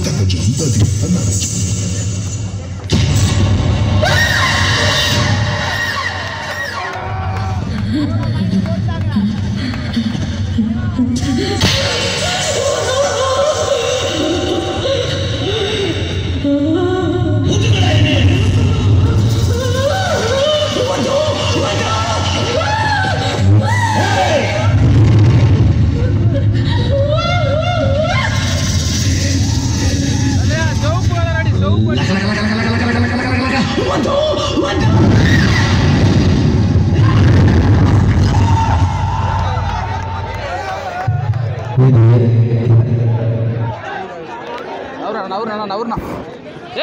நவருண்ணா நவருண்ணா நவருண்ணா ஏய் ஏன்டா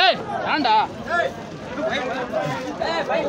ஏய், ஏன் அடியில? ஏய், அடியில,